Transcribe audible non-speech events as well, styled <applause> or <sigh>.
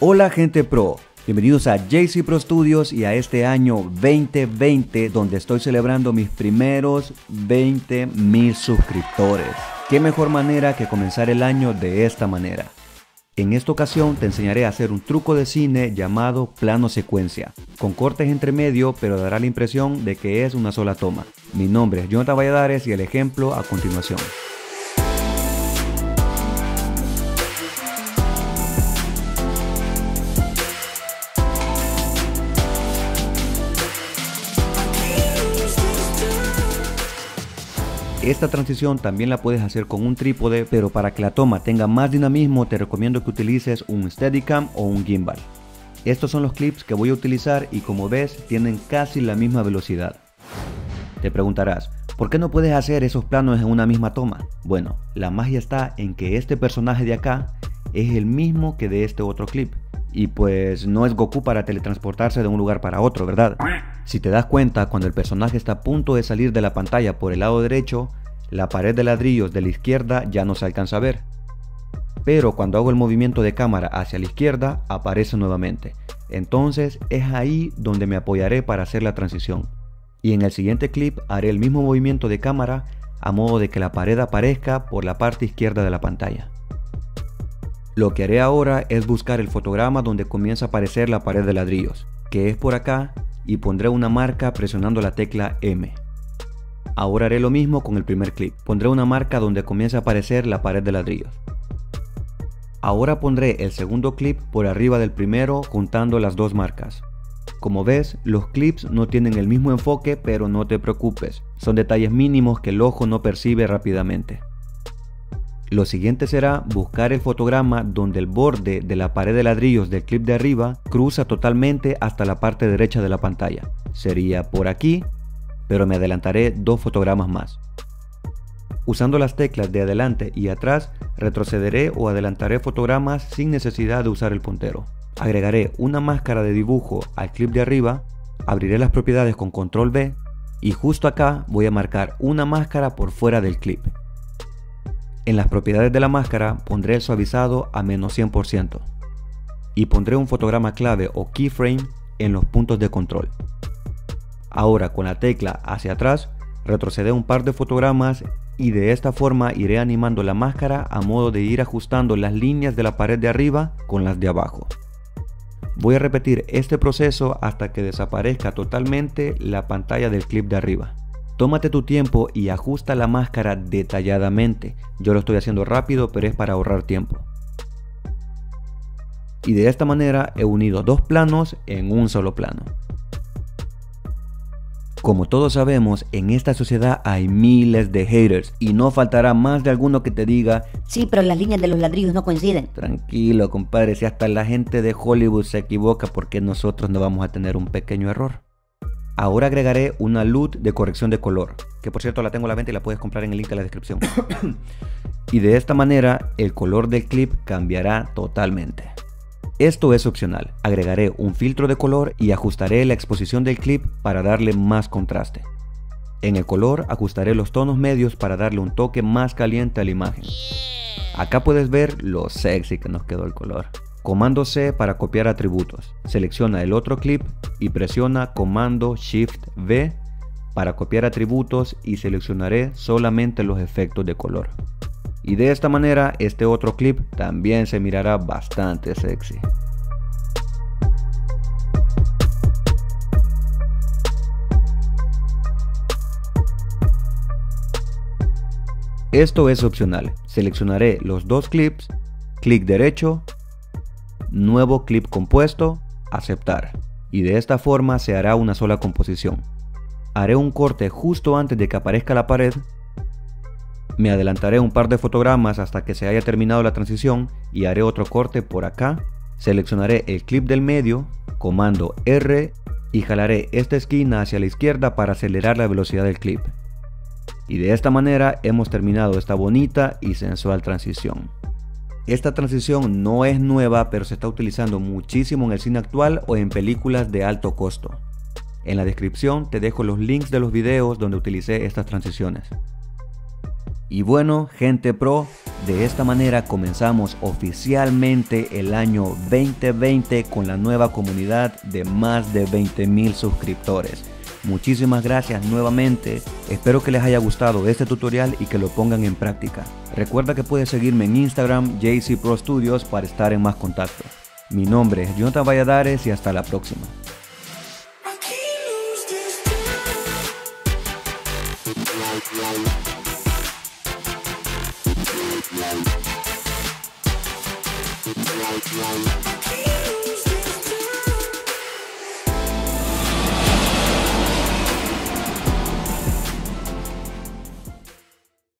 Hola gente pro, bienvenidos a JC Pro Studios y a este año 2020 donde estoy celebrando mis primeros 20 mil suscriptores. ¿Qué mejor manera que comenzar el año de esta manera? En esta ocasión te enseñaré a hacer un truco de cine llamado plano secuencia, con cortes entre medio pero dará la impresión de que es una sola toma. Mi nombre es Jonathan Valladares y el ejemplo a continuación. Esta transición también la puedes hacer con un trípode, pero para que la toma tenga más dinamismo te recomiendo que utilices un Steadicam o un gimbal. Estos son los clips que voy a utilizar y como ves tienen casi la misma velocidad. Te preguntarás, ¿por qué no puedes hacer esos planos en una misma toma? Bueno, la magia está en que este personaje de acá es el mismo que de este otro clip. Y pues no es Goku para teletransportarse de un lugar para otro, ¿verdad? Si te das cuenta, cuando el personaje está a punto de salir de la pantalla por el lado derecho, la pared de ladrillos de la izquierda ya no se alcanza a ver. Pero cuando hago el movimiento de cámara hacia la izquierda, aparece nuevamente. Entonces es ahí donde me apoyaré para hacer la transición. Y en el siguiente clip haré el mismo movimiento de cámara a modo de que la pared aparezca por la parte izquierda de la pantalla. Lo que haré ahora es buscar el fotograma donde comienza a aparecer la pared de ladrillos, que es por acá, y pondré una marca presionando la tecla M. Ahora haré lo mismo con el primer clip. Pondré una marca donde comienza a aparecer la pared de ladrillos. Ahora pondré el segundo clip por arriba del primero juntando las dos marcas. Como ves, los clips no tienen el mismo enfoque, pero no te preocupes, son detalles mínimos que el ojo no percibe rápidamente. Lo siguiente será buscar el fotograma donde el borde de la pared de ladrillos del clip de arriba cruza totalmente hasta la parte derecha de la pantalla. Sería por aquí pero me adelantaré dos fotogramas más. Usando las teclas de adelante y atrás, retrocederé o adelantaré fotogramas sin necesidad de usar el puntero. Agregaré una máscara de dibujo al clip de arriba, abriré las propiedades con control B y justo acá voy a marcar una máscara por fuera del clip. En las propiedades de la máscara pondré el suavizado a menos 100% y pondré un fotograma clave o keyframe en los puntos de control. Ahora con la tecla hacia atrás, retrocede un par de fotogramas y de esta forma iré animando la máscara a modo de ir ajustando las líneas de la pared de arriba con las de abajo. Voy a repetir este proceso hasta que desaparezca totalmente la pantalla del clip de arriba. Tómate tu tiempo y ajusta la máscara detalladamente. Yo lo estoy haciendo rápido pero es para ahorrar tiempo. Y de esta manera he unido dos planos en un solo plano. Como todos sabemos, en esta sociedad hay miles de haters y no faltará más de alguno que te diga, sí, pero las líneas de los ladrillos no coinciden. Tranquilo, compadre, si hasta la gente de Hollywood se equivoca, porque nosotros no vamos a tener un pequeño error? Ahora agregaré una luz de corrección de color, que por cierto la tengo a la venta y la puedes comprar en el link de la descripción. <coughs> y de esta manera el color del clip cambiará totalmente. Esto es opcional, agregaré un filtro de color y ajustaré la exposición del clip para darle más contraste. En el color ajustaré los tonos medios para darle un toque más caliente a la imagen. Acá puedes ver lo sexy que nos quedó el color. Comando C para copiar atributos. Selecciona el otro clip y presiona Comando Shift V para copiar atributos y seleccionaré solamente los efectos de color. Y de esta manera este otro clip también se mirará bastante sexy. Esto es opcional. Seleccionaré los dos clips, clic derecho, nuevo clip compuesto, aceptar. Y de esta forma se hará una sola composición. Haré un corte justo antes de que aparezca la pared me adelantaré un par de fotogramas hasta que se haya terminado la transición y haré otro corte por acá. Seleccionaré el clip del medio, comando R y jalaré esta esquina hacia la izquierda para acelerar la velocidad del clip. Y de esta manera hemos terminado esta bonita y sensual transición. Esta transición no es nueva pero se está utilizando muchísimo en el cine actual o en películas de alto costo. En la descripción te dejo los links de los videos donde utilicé estas transiciones. Y bueno, gente pro, De esta manera comenzamos oficialmente el año 2020 con la nueva comunidad de más de 20 mil suscriptores. Muchísimas gracias nuevamente, espero que les haya gustado este tutorial y que lo pongan en práctica. Recuerda que puedes seguirme en Instagram JC Pro Studios para estar en más contacto. Mi nombre es Jonathan Valladares y hasta la próxima.